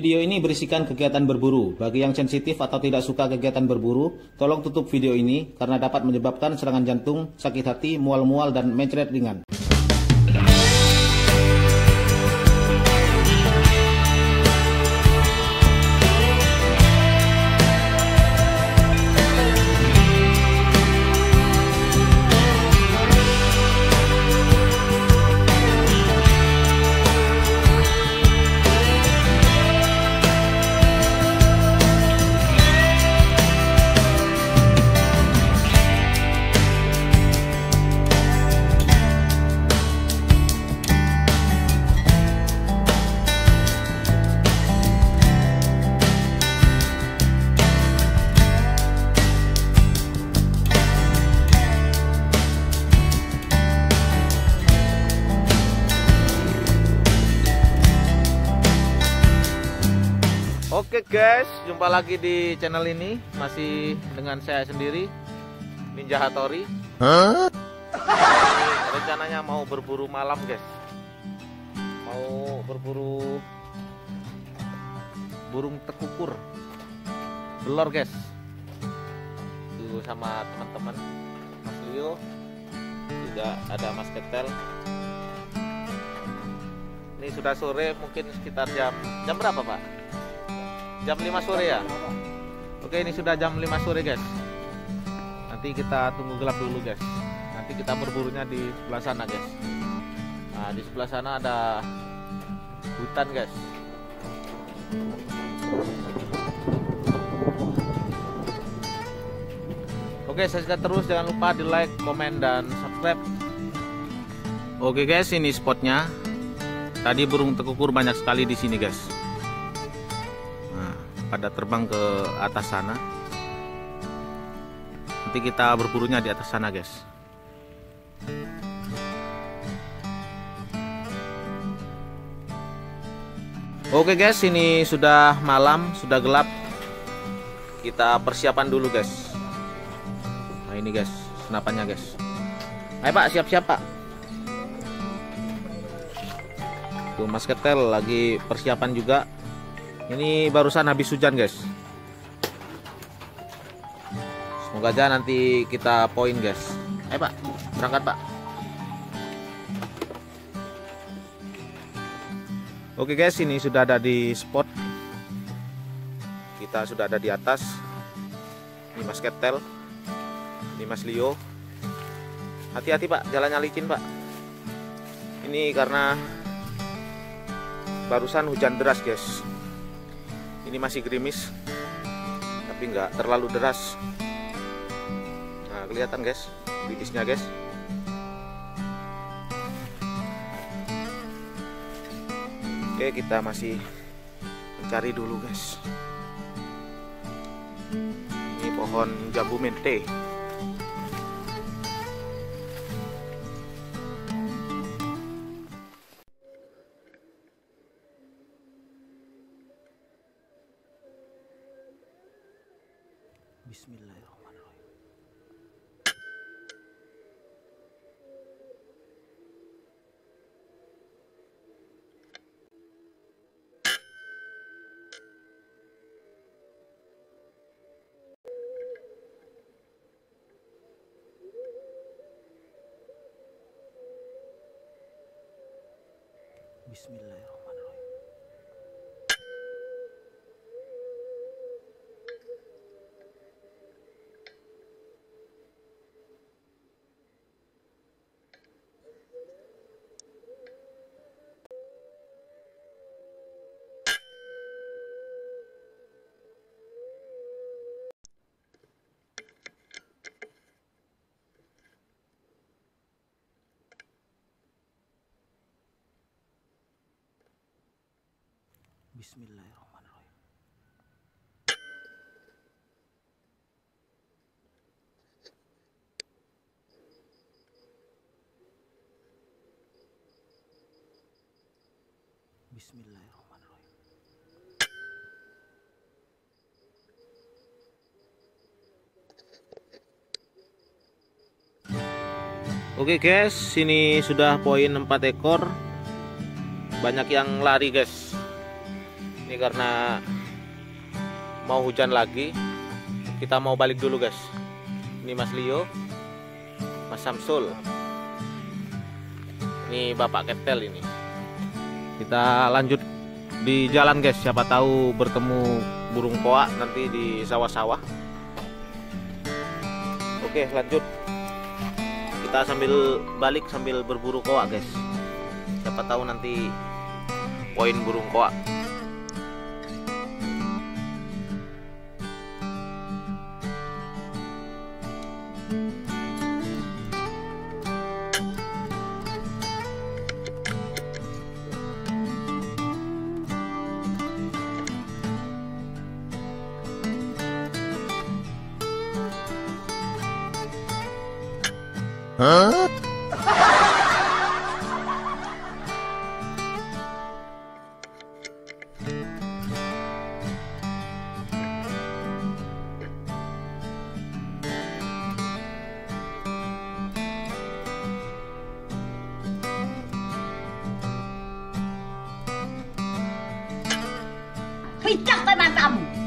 Video ini berisikan kegiatan berburu. Bagi yang sensitif atau tidak suka kegiatan berburu, tolong tutup video ini karena dapat menyebabkan serangan jantung, sakit hati, mual-mual, dan mencret ringan. Oke guys, jumpa lagi di channel ini masih dengan saya sendiri Ninja Hattori. Ini rencananya mau berburu malam guys. Mau berburu burung tekukur. Belor guys. Tuh sama teman-teman Mas Leo juga ada Mas Ketel. Ini sudah sore mungkin sekitar jam jam berapa Pak? Jam 5 sore ya? Oke ini sudah jam 5 sore guys. Nanti kita tunggu gelap dulu guys. Nanti kita berburunya di sebelah sana guys. Nah di sebelah sana ada hutan guys. Oke saksikan terus. Jangan lupa di like, komen, dan subscribe. Oke guys ini spotnya. Tadi burung tekukur banyak sekali di sini guys pada terbang ke atas sana. Nanti kita berburunya di atas sana guys. Oke guys ini sudah malam sudah gelap. Kita persiapan dulu guys. Nah ini guys senapannya guys. Ayo pak siap-siap pak. Tuh mas ketel lagi persiapan juga ini barusan habis hujan guys. Semoga aja nanti kita poin guys. Ayo pak berangkat pak. Oke guys ini sudah ada di spot. Kita sudah ada di atas. Ini mas ketel. Ini mas Leo. Hati-hati pak. Jalannya licin pak. Ini karena barusan hujan deras guys ini masih gerimis tapi nggak terlalu deras. Nah kelihatan guys. Gerimisnya guys. Oke kita masih mencari dulu guys. Ini pohon jambu mente Bismillahirrahmanirrahim. Bismillahirrahmanirrahim. Bismillahirrahmanirrahim. Bismillahirrahmanirrahim. Oke guys, sini sudah poin 4 ekor. Banyak yang lari guys. Ini karena mau hujan lagi kita mau balik dulu guys. Ini Mas Leo Mas Samsul. Ini Bapak Ketel ini. Kita lanjut di jalan guys. Siapa tahu bertemu burung koa nanti di sawah-sawah. Oke lanjut. Kita sambil balik sambil berburu koa guys. Siapa tahu nanti poin burung koa Hả? Mày chắc tay mà tầm